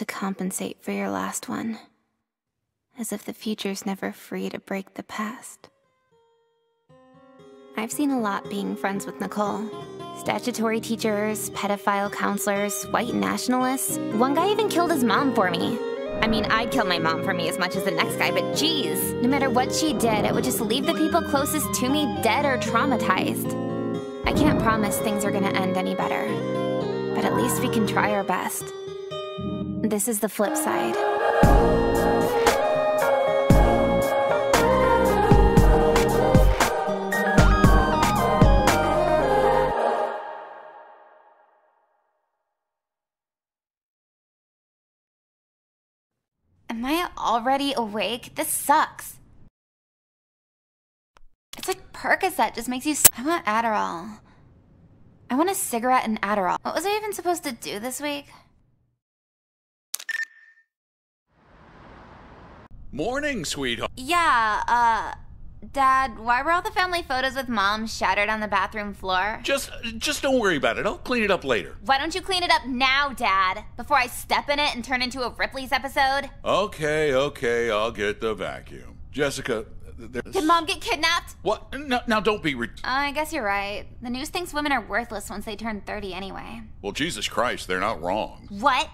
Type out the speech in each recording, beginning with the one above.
to compensate for your last one. As if the future's never free to break the past. I've seen a lot being friends with Nicole. Statutory teachers, pedophile counselors, white nationalists. One guy even killed his mom for me. I mean, I'd kill my mom for me as much as the next guy, but geez, no matter what she did, it would just leave the people closest to me dead or traumatized. I can't promise things are gonna end any better, but at least we can try our best. This is the flip side. Am I already awake? This sucks. It's like Percocet just makes you. I want Adderall. I want a cigarette and Adderall. What was I even supposed to do this week? Morning, sweetheart. Yeah, uh, Dad, why were all the family photos with Mom shattered on the bathroom floor? Just just don't worry about it. I'll clean it up later. Why don't you clean it up now, Dad? Before I step in it and turn into a Ripley's episode? Okay, okay, I'll get the vacuum. Jessica, there's... Did Mom get kidnapped? What? No, now don't be. Re- I guess you're right. The news thinks women are worthless once they turn 30 anyway. well, Jesus Christ, they're not wrong. What?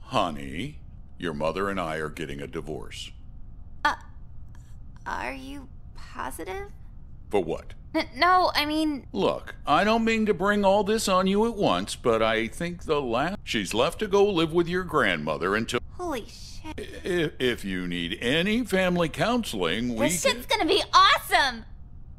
Honey, your mother and I are getting a divorce. Are you positive? For what? N- no, I mean, Look, I don't mean to bring all this on you at once, but I think the last. She's left to go live with your grandmother until. holy shit. If, if you need any family counseling, we. This shit's gonna be awesome!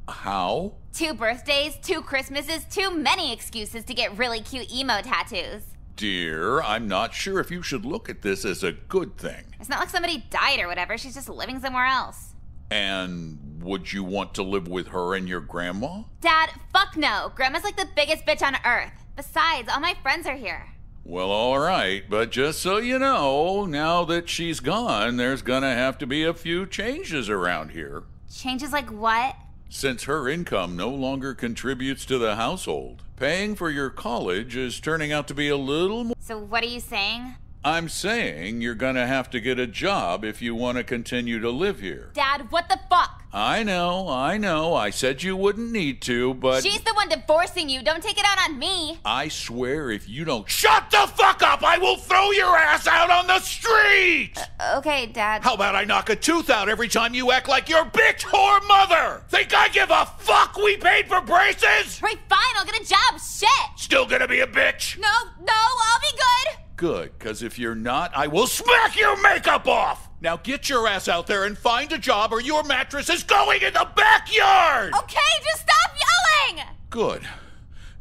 How? Two birthdays, two Christmases, too many excuses to get really cute emo tattoos. Dear, I'm not sure if you should look at this as a good thing. It's not like somebody died or whatever, she's just living somewhere else. And would you want to live with her and your grandma? Dad, fuck no. Grandma's like the biggest bitch on earth. Besides, all my friends are here. Well, all right, but just so you know, now that she's gone, there's gonna have to be a few changes around here. Changes like what? Since her income no longer contributes to the household, paying for your college is turning out to be a little more. So, what are you saying? I'm saying you're gonna have to get a job if you want to continue to live here. Dad, what the fuck? I know, I know, I said you wouldn't need to, but. She's the one divorcing you. Don't take it out on me. I swear if you don't shut the fuck up, I will throw your ass out on the street! Uh, okay, Dad. How about I knock a tooth out every time you act like your bitch whore mother? Think I give a fuck we paid for braces? Right, fine, I'll get a job. Shit. Still gonna be a bitch? No, no, I'll be good. Good, because if you're not, I will smack your makeup off! Now get your ass out there and find a job or your mattress is going in the backyard! Okay, just stop yelling. Good.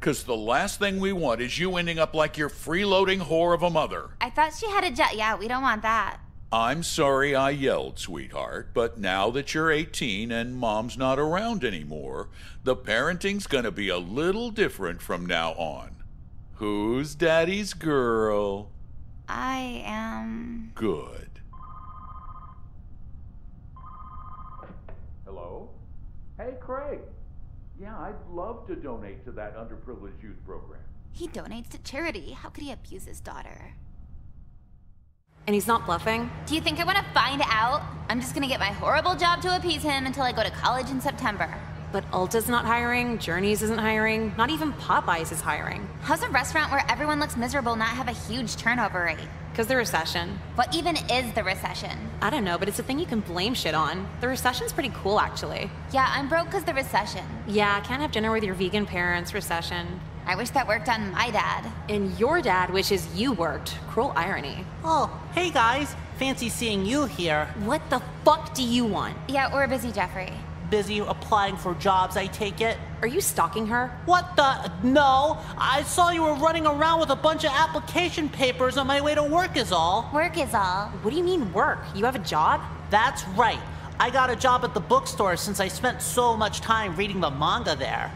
Because the last thing we want is you ending up like your freeloading whore of a mother. I thought she had a job. Yeah, we don't want that. I'm sorry I yelled, sweetheart, but now that you're 18 and mom's not around anymore, the parenting's gonna be a little different from now on. Who's daddy's girl? I am. Good. Hello? Hey, Craig. Yeah, I'd love to donate to that underprivileged youth program. He donates to charity. How could he abuse his daughter? And he's not bluffing? Do you think I want to find out? I'm just gonna get my horrible job to appease him until I go to college in September. But Ulta's not hiring, Journeys isn't hiring, not even Popeyes is hiring. How's a restaurant where everyone looks miserable not have a huge turnover rate? Because the recession. What even is the recession? I don't know, but it's a thing you can blame shit on. The recession's pretty cool, actually. Yeah, I'm broke because the recession. Yeah, can't have dinner with your vegan parents, recession. I wish that worked on my dad. And your dad wishes you worked. Cruel irony. Oh, hey guys. Fancy seeing you here. What the fuck do you want? Yeah, we're busy, Jeffrey. Busy applying for jobs, I take it? Are you stalking her? What the? No! I saw you were running around with a bunch of application papers on my way to work, is all. Work is all. What do you mean work? You have a job? That's right. I got a job at the bookstore since I spent so much time reading the manga there.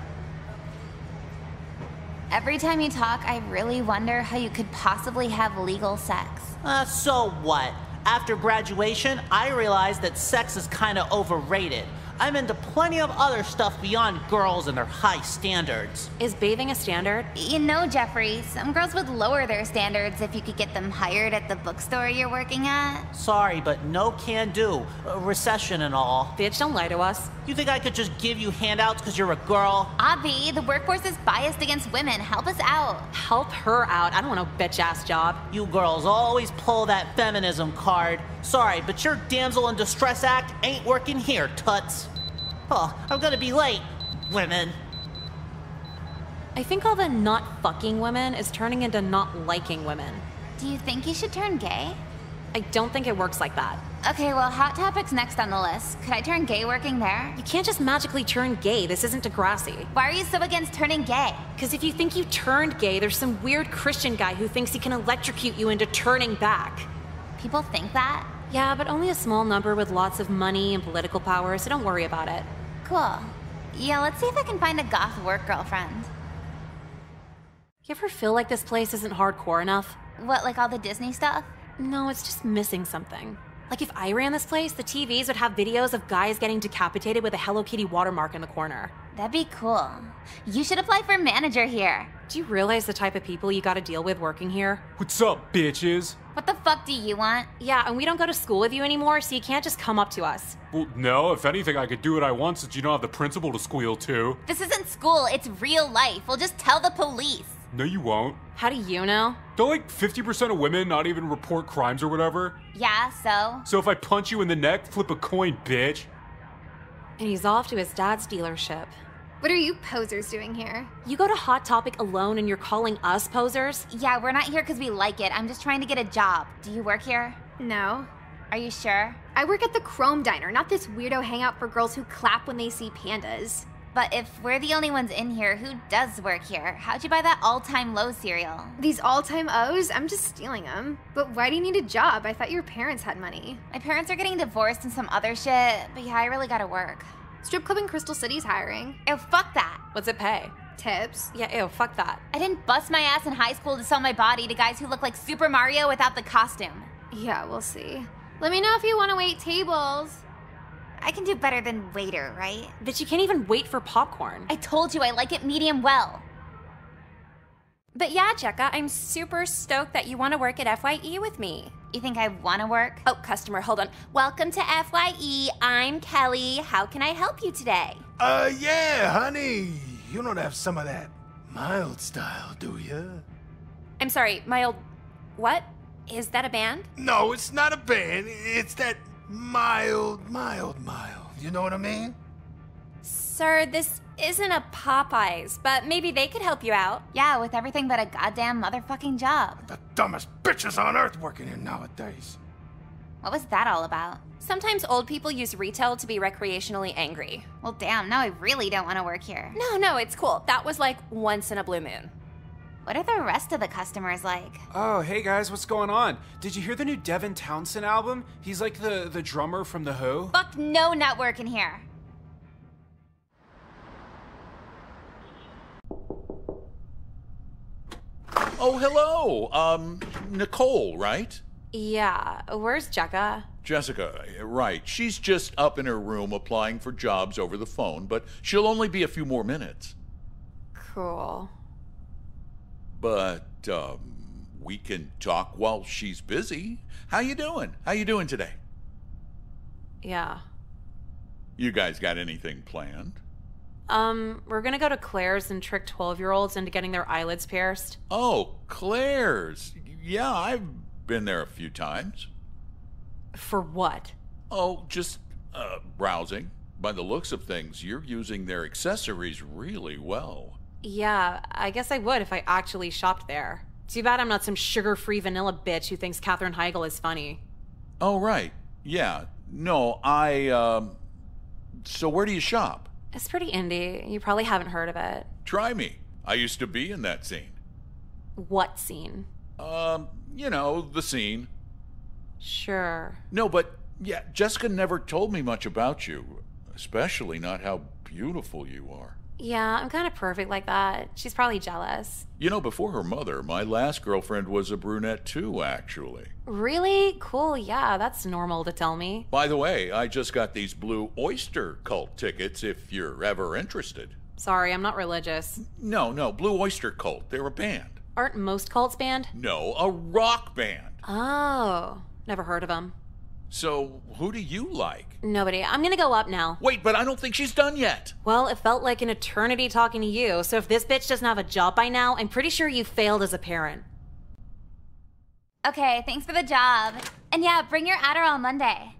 Every time you talk, I really wonder how you could possibly have legal sex. Uh, so what? After graduation, I realized that sex is kinda overrated. I'm into plenty of other stuff beyond girls and their high standards. Is bathing a standard? You know, Jeffrey, some girls would lower their standards if you could get them hired at the bookstore you're working at. Sorry, but no can do. Uh, recession and all. Bitch, don't lie to us. You think I could just give you handouts because you're a girl? Avi, the workforce is biased against women. Help us out. Help her out. I don't want no bitch ass job. You girls always pull that feminism card. Sorry, but your damsel in distress act ain't working here, tuts. Oh, I'm gonna be late, women. I think all the not fucking women is turning into not liking women. Do you think you should turn gay? I don't think it works like that. Okay, well, Hot Topic's next on the list. Could I turn gay working there? You can't just magically turn gay. This isn't Degrassi. Why are you so against turning gay? Because if you think you turned gay, there's some weird Christian guy who thinks he can electrocute you into turning back. People think that? Yeah, but only a small number with lots of money and political power, so don't worry about it. Cool. Yeah, let's see if I can find a goth work girlfriend. You ever feel like this place isn't hardcore enough? What, like all the Disney stuff? No, it's just missing something. Like if I ran this place, the TVs would have videos of guys getting decapitated with a Hello Kitty watermark in the corner. That'd be cool. You should apply for manager here. Do you realize the type of people you gotta deal with working here? What's up, bitches? What the fuck do you want? Yeah, and we don't go to school with you anymore, so you can't just come up to us. Well, no, if anything, I could do what I want since you don't have the principal to squeal to. This isn't school, it's real life. We'll just tell the police. No, you won't. How do you know? Don't like 50% of women not even report crimes or whatever? Yeah, so? So if I punch you in the neck, flip a coin, bitch. And he's off to his dad's dealership. What are you posers doing here? You go to Hot Topic alone and you're calling us posers? Yeah, we're not here because we like it. I'm just trying to get a job. Do you work here? No. Are you sure? I work at the Chrome Diner, not this weirdo hangout for girls who clap when they see pandas. But if we're the only ones in here, who does work here? How'd you buy that all-time low cereal? These all-time O's, I'm just stealing them. But why do you need a job? I thought your parents had money. My parents are getting divorced and some other shit, but yeah, I really gotta work. Strip club in Crystal City's hiring. Ew, fuck that. What's it pay? Tips. Yeah, ew, fuck that. I didn't bust my ass in high school to sell my body to guys who look like Super Mario without the costume. Yeah, we'll see. Let me know if you want to wait tables. I can do better than waiter, right? But you can't even wait for popcorn. I told you I like it medium well. But yeah, Jecka, I'm super stoked that you want to work at FYE with me. You think I wanna work? Oh, customer, hold on. Welcome to FYE. I'm Kelly. How can I help you today? Uh, yeah, honey. You don't have some of that mild style, do you? I'm sorry, my old. What? Is that a band? No, it's not a band. It's that mild, mild, mild. You know what I mean? Sir, this isn't a Popeyes, but maybe they could help you out. Yeah, with everything but a goddamn motherfucking job. The dumbest bitches on earth working here nowadays. What was that all about? Sometimes old people use retail to be recreationally angry. Well, damn, now I really don't wanna work here. No, no, it's cool. That was like once in a blue moon. What are the rest of the customers like? Oh, hey guys, what's going on? Did you hear the new Devin Townsend album? He's like the, the drummer from The Who. Fuck no, not working here. Oh, hello. Um, Nicole, right? Yeah, where's Jecka? Jessica, right. She's just up in her room applying for jobs over the phone, but she'll only be a few more minutes. Cool. But um, we can talk while she's busy. How you doing? How you doing today? Yeah. You guys got anything planned? Um, we're gonna go to Claire's and trick 12 year olds into getting their eyelids pierced. Oh, Claire's. Yeah, I've been there a few times. For what? Oh, just uh, browsing. By the looks of things, you're using their accessories really well. Yeah, I guess I would if I actually shopped there. Too bad I'm not some sugar free vanilla bitch who thinks Katherine Heigl is funny. Oh, right. Yeah. No, I, um. So where do you shop? It's pretty indie. You probably haven't heard of it. Try me. I used to be in that scene. What scene? Um, you know, the scene. Sure. No, but yeah, Jessica never told me much about you, especially not how beautiful you are. Yeah, I'm kind of perfect like that. She's probably jealous. You know, before her mother, my last girlfriend was a brunette too, actually. Really? Cool, yeah, that's normal to tell me. By the way, I just got these Blue Oyster Cult tickets if you're ever interested. Sorry, I'm not religious. No, no, Blue Oyster Cult. They're a band. Aren't most cults banned? No, a rock band. Oh, never heard of them. So, who do you like? Nobody. I'm gonna go up now. Wait, but I don't think she's done yet. Well, it felt like an eternity talking to you, so if this bitch doesn't have a job by now, I'm pretty sure you failed as a parent. Okay, thanks for the job. And yeah, bring your Adderall Monday.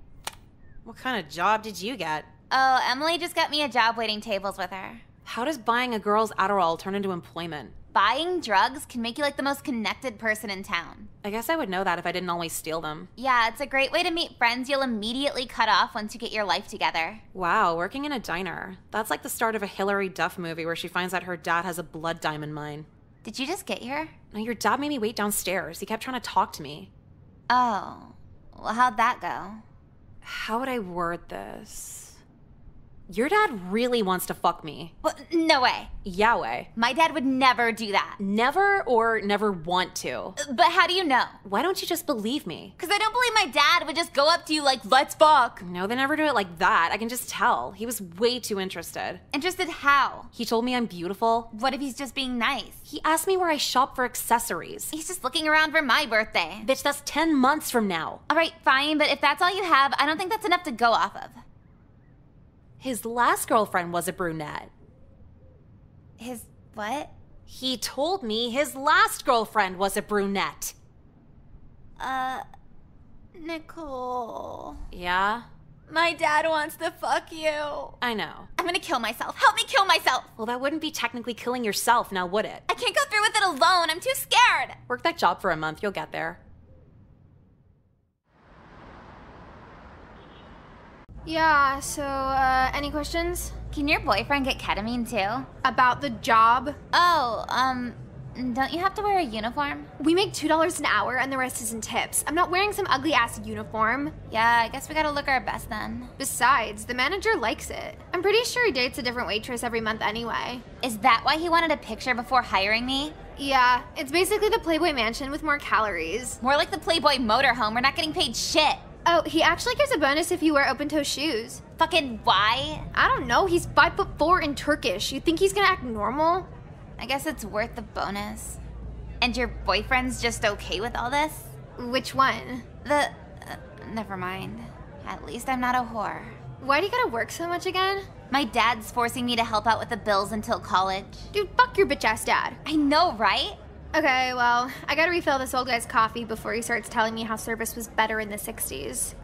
What kind of job did you get? Oh, Emily just got me a job waiting tables with her. How does buying a girl's Adderall turn into employment? Buying drugs can make you like the most connected person in town. I guess I would know that if I didn't always steal them. Yeah, it's a great way to meet friends you'll immediately cut off once you get your life together. Wow, working in a diner. That's like the start of a Hilary Duff movie where she finds out her dad has a blood diamond mine. Did you just get here? No, your dad made me wait downstairs. He kept trying to talk to me. Oh, well, how'd that go? How would I word this? Your dad really wants to fuck me. What? No way. Yahweh. My dad would never do that. Never or never want to. But how do you know? Why don't you just believe me? Because I don't believe my dad would just go up to you like, let's fuck. No, they never do it like that. I can just tell. He was way too interested. Interested how? He told me I'm beautiful. What if he's just being nice? He asked me where I shop for accessories. He's just looking around for my birthday. Bitch, that's 10 months from now. All right, fine, but if that's all you have, I don't think that's enough to go off of. His last girlfriend was a brunette. His what? He told me his last girlfriend was a brunette. Uh, Nicole. Yeah? My dad wants to fuck you. I know. I'm gonna kill myself. Help me kill myself. Well, that wouldn't be technically killing yourself, now would it? I can't go through with it alone. I'm too scared. Work that job for a month, you'll get there. Yeah, so, uh, any questions? Can your boyfriend get ketamine too? About the job? Oh, um, don't you have to wear a uniform? We make $2 an hour and the rest is in tips. I'm not wearing some ugly ass uniform. Yeah, I guess we gotta look our best then. Besides, the manager likes it. I'm pretty sure he dates a different waitress every month anyway. Is that why he wanted a picture before hiring me? Yeah, it's basically the Playboy Mansion with more calories. More like the Playboy motorhome. We're not getting paid shit. Oh, he actually gives a bonus if you wear open toe shoes. Fucking why? I don't know, he's five foot four in Turkish. You think he's gonna act normal? I guess it's worth the bonus. And your boyfriend's just okay with all this? Which one? The. Uh, never mind. At least I'm not a whore. Why do you gotta work so much again? My dad's forcing me to help out with the bills until college. Dude, fuck your bitch ass dad. I know, right? Okay, well, I gotta refill this old guy's coffee before he starts telling me how service was better in the 60s.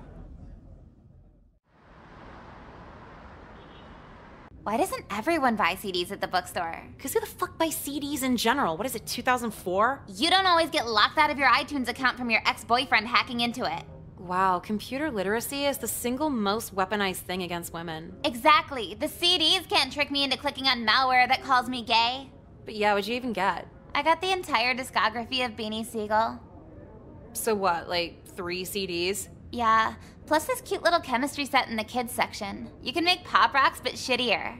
Why doesn't everyone buy CDs at the bookstore? Because who the fuck buys CDs in general? What is it, 2004? You don't always get locked out of your iTunes account from your ex boyfriend hacking into it. Wow, computer literacy is the single most weaponized thing against women. Exactly. The CDs can't trick me into clicking on malware that calls me gay. But yeah, what'd you even get? I got the entire discography of Beanie Sigel. So what, like three CDs? Yeah, plus this cute little chemistry set in the kids section. You can make pop rocks, but shittier.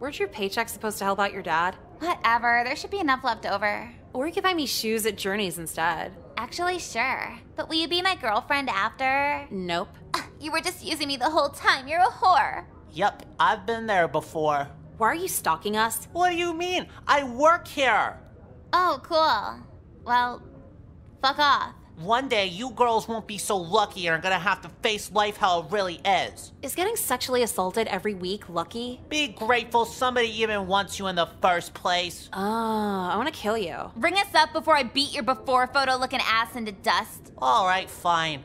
Weren't your paychecks supposed to help out your dad? Whatever, there should be enough left over. Or you could buy me shoes at Journeys instead. Actually, sure. But will you be my girlfriend after? Nope. You were just using me the whole time. You're a whore. Yep, I've been there before. Why are you stalking us? What do you mean? I work here. Oh, cool. Well, fuck off. One day, you girls won't be so lucky and are gonna have to face life how it really is. Is getting sexually assaulted every week lucky? Be grateful somebody even wants you in the first place. Oh, I want to kill you. Ring us up before I beat your before photo looking ass into dust. Alright, fine.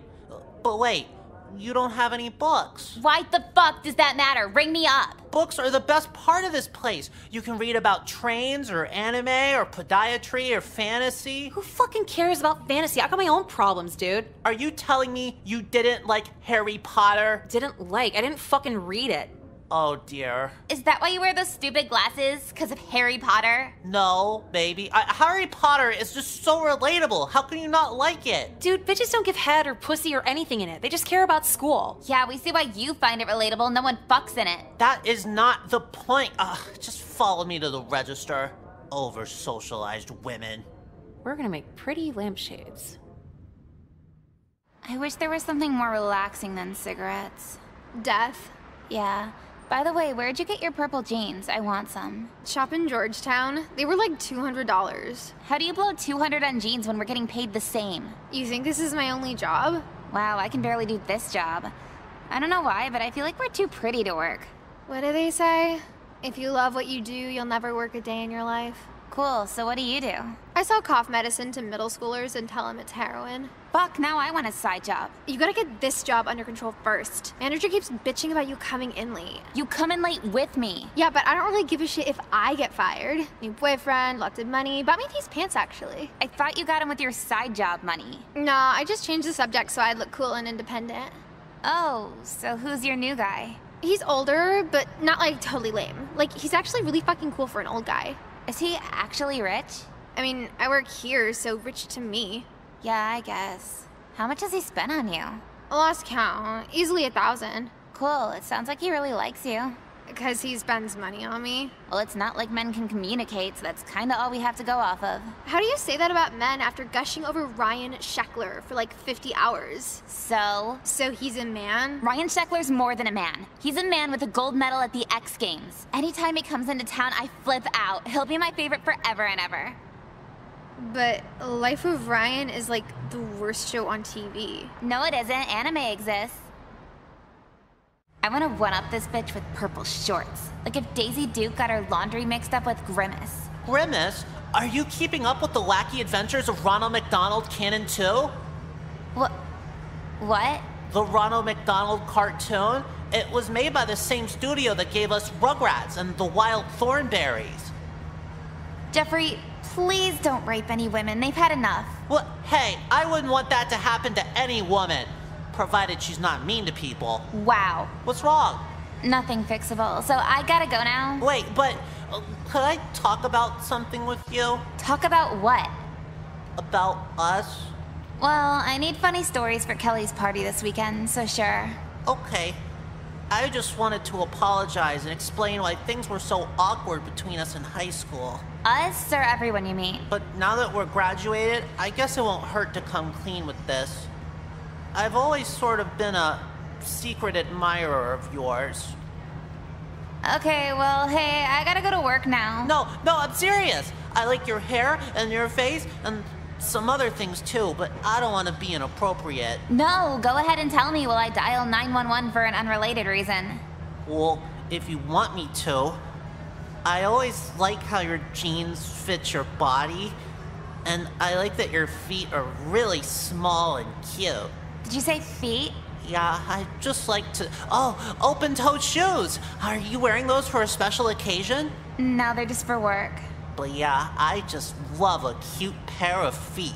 But wait, you don't have any books. Why the fuck does that matter? Ring me up. Books are the best part of this place. You can read about trains or anime or podiatry or fantasy. Who fucking cares about fantasy? I got my own problems, dude. Are you telling me you didn't like Harry Potter? Didn't like. I didn't fucking read it. Oh dear. Is that why you wear those stupid glasses? Because of Harry Potter? No, baby. I, Harry Potter is just so relatable. How can you not like it? Dude, bitches don't give head or pussy or anything in it. They just care about school. Yeah, we see why you find it relatable. No one fucks in it. That is not the point. Ugh, just follow me to the register. Over socialized women. We're gonna make pretty lampshades. I wish there was something more relaxing than cigarettes. Death. Yeah. By the way, where'd you get your purple jeans? I want some. Shop in Georgetown. They were like $200. How do you blow 200 on jeans when we're getting paid the same? You think this is my only job? Wow, I can barely do this job. I don't know why, but I feel like we're too pretty to work. What do they say? If you love what you do, you'll never work a day in your life. Cool, so what do you do? I sell cough medicine to middle schoolers and tell them it's heroin. Fuck, now I want a side job. You gotta get this job under control first. Manager keeps bitching about you coming in late. You come in late with me. Yeah, but I don't really give a shit if I get fired. New boyfriend, lots of money, bought me these pants actually. I thought you got him with your side job money. Nah, I just changed the subject so I'd look cool and independent. Oh, so who's your new guy? He's older, but not like totally lame. Like, he's actually really fucking cool for an old guy. Is he actually rich? I mean, I work here, so rich to me. Yeah, I guess. How much has he spent on you? I lost count. Easily a thousand. Cool, it sounds like he really likes you. Because he spends money on me. Well, it's not like men can communicate, so that's kinda all we have to go off of. How do you say that about men after gushing over Ryan Sheckler for like 50 hours? So? So he's a man? Ryan Sheckler's more than a man. He's a man with a gold medal at the X Games. Anytime he comes into town, I flip out. He'll be my favorite forever and ever. But Life of Ryan is like the worst show on TV. No, it isn't. Anime exists. I want to one up this bitch with purple shorts. Like if Daisy Duke got her laundry mixed up with Grimace. Grimace? Are you keeping up with the wacky adventures of Ronald McDonald Canon 2? What? What? The Ronald McDonald cartoon? It was made by the same studio that gave us Rugrats and The Wild Thornberrys. Jeffrey, please don't rape any women. They've had enough. Well, hey, I wouldn't want that to happen to any woman, provided she's not mean to people. Wow. What's wrong? Nothing fixable. So I gotta go now. Wait, but uh, could I talk about something with you? Talk about what? About us? Well, I need funny stories for Kelly's party this weekend, so sure. Okay. I just wanted to apologize and explain why things were so awkward between us in high school. Us or everyone you meet? But now that we're graduated, I guess it won't hurt to come clean with this. I've always sort of been a secret admirer of yours. Okay, well, hey, I gotta go to work now. No, no, I'm serious. I like your hair and your face and some other things too, but I don't want to be inappropriate. No, go ahead and tell me while I dial 911 for an unrelated reason. Well, if you want me to. I always like how your jeans fit your body, and I like that your feet are really small and cute. Did you say feet? Yeah, I just like to. Oh, open toed shoes! Are you wearing those for a special occasion? No, they're just for work. But yeah, I just love a cute pair of feet.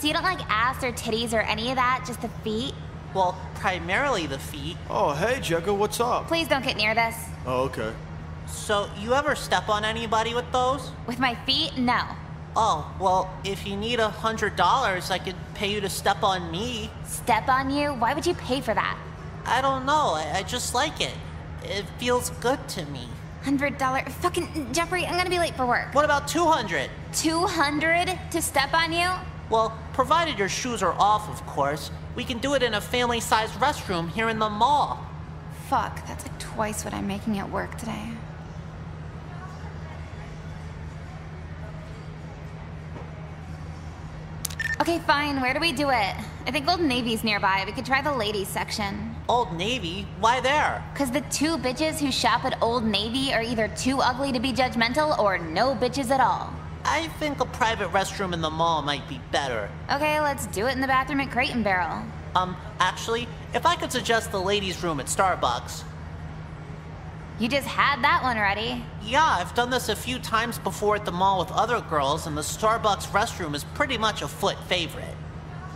So you don't like ass or titties or any of that, just the feet? Well, primarily the feet. Oh, hey, Jecka, what's up? Please don't get near this. Oh, okay. So, you ever step on anybody with those? With my feet? No. Oh, well, if you need a hundred dollars, I could pay you to step on me. Step on you? Why would you pay for that? I don't know. I, I just like it. It feels good to me. Hundred dollar fucking Jeffrey, I'm gonna be late for work. What about two hundred? Two hundred to step on you? Well, provided your shoes are off, of course. We can do it in a family-sized restroom here in the mall. Fuck, that's like twice what I'm making at work today. Okay, fine. Where do we do it? I think Old Navy's nearby. We could try the ladies section. Old Navy? Why there? Cause the two bitches who shop at Old Navy are either too ugly to be judgmental or no bitches at all. I think a private restroom in the mall might be better. Okay, let's do it in the bathroom at Crate and Barrel. Um, actually, if I could suggest the ladies' room at Starbucks. You just had that one ready. Yeah, I've done this a few times before at the mall with other girls, and the Starbucks restroom is pretty much a foot favorite.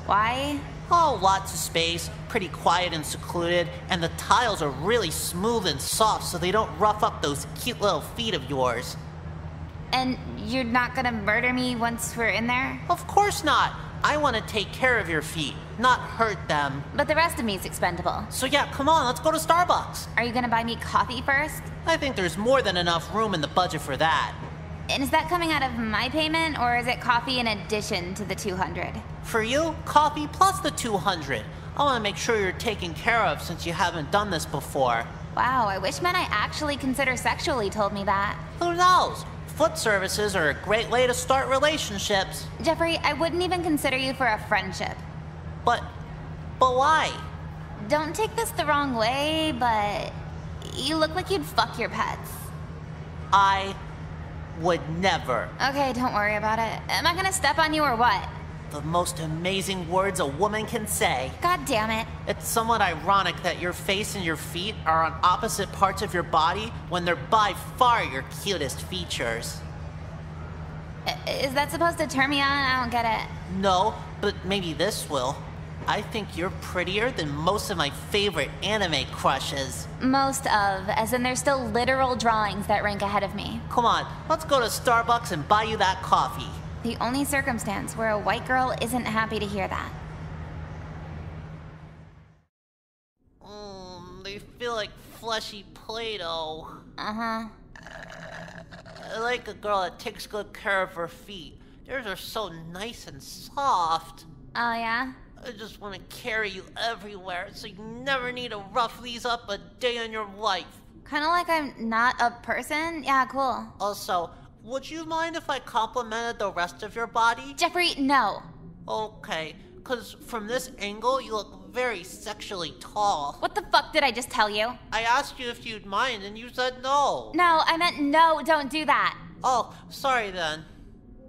Why? Oh, lots of space, pretty quiet and secluded, and the tiles are really smooth and soft so they don't rough up those cute little feet of yours. And you're not gonna murder me once we're in there? Of course not. I want to take care of your feet, not hurt them. But the rest of me is expendable. So yeah, come on, let's go to Starbucks. Are you gonna buy me coffee first? I think there's more than enough room in the budget for that. And is that coming out of my payment, or is it coffee in addition to the 200? For you, coffee plus the 200. I want to make sure you're taken care of since you haven't done this before. Wow, I wish men I actually consider sexually told me that. Who knows? Foot services are a great way to start relationships. Jeffrey, I wouldn't even consider you for a friendship. But, but why? Don't take this the wrong way, but you look like you'd fuck your pets. I would never. Okay, don't worry about it. Am I gonna step on you or what? The most amazing words a woman can say. God damn it. It's somewhat ironic that your face and your feet are on opposite parts of your body when they're by far your cutest features. Is that supposed to turn me on? I don't get it. No, but maybe this will. I think you're prettier than most of my favorite anime crushes. Most of, as in there's still literal drawings that rank ahead of me. Come on, let's go to Starbucks and buy you that coffee. The only circumstance where a white girl isn't happy to hear that. Mmm, they feel like fleshy Play Doh. Uh huh. I like a girl that takes good care of her feet. Yours are so nice and soft. Oh, yeah? I just want to carry you everywhere so you never need to rough these up a day in your life. Kind of like I'm not a person? Yeah, cool. Also, would you mind if I complimented the rest of your body? Jeffrey, no. Okay, because from this angle, you look very sexually tall. What the fuck did I just tell you? I asked you if you'd mind, and you said no. No, I meant no, don't do that. Oh, sorry then.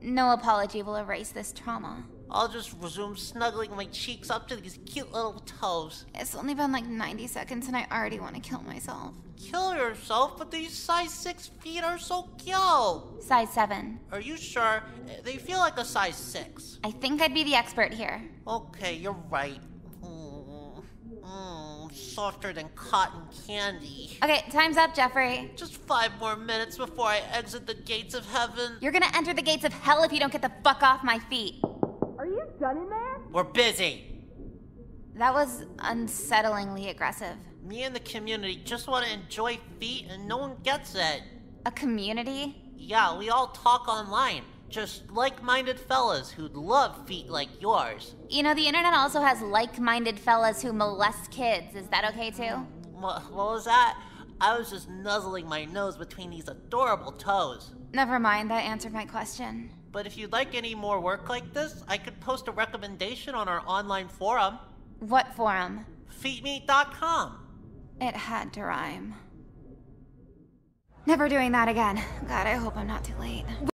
No apology will erase this trauma. I'll just resume snuggling my cheeks up to these cute little toes. It's only been like 90 seconds and I already want to kill myself. Kill yourself, but these size 6 feet are so cute. Size 7. Are you sure? They feel like a size 6. I think I'd be the expert here. Okay, you're right. Mm, mm, softer than cotton candy. Okay, time's up, Jeffrey. Just five more minutes before I exit the gates of heaven. You're gonna enter the gates of hell if you don't get the fuck off my feet. Are you done in there? We're busy. That was unsettlingly aggressive. Me and the community just want to enjoy feet and no one gets it. A community? Yeah, we all talk online. Just like minded fellas who'd love feet like yours. You know, the internet also has like minded fellas who molest kids. Is that okay too? What, what was that? I was just nuzzling my nose between these adorable toes. Never mind, that answered my question. But if you'd like any more work like this, I could post a recommendation on our online forum. What forum? Feetmeet.com. It had to rhyme. Never doing that again. God, I hope I'm not too late.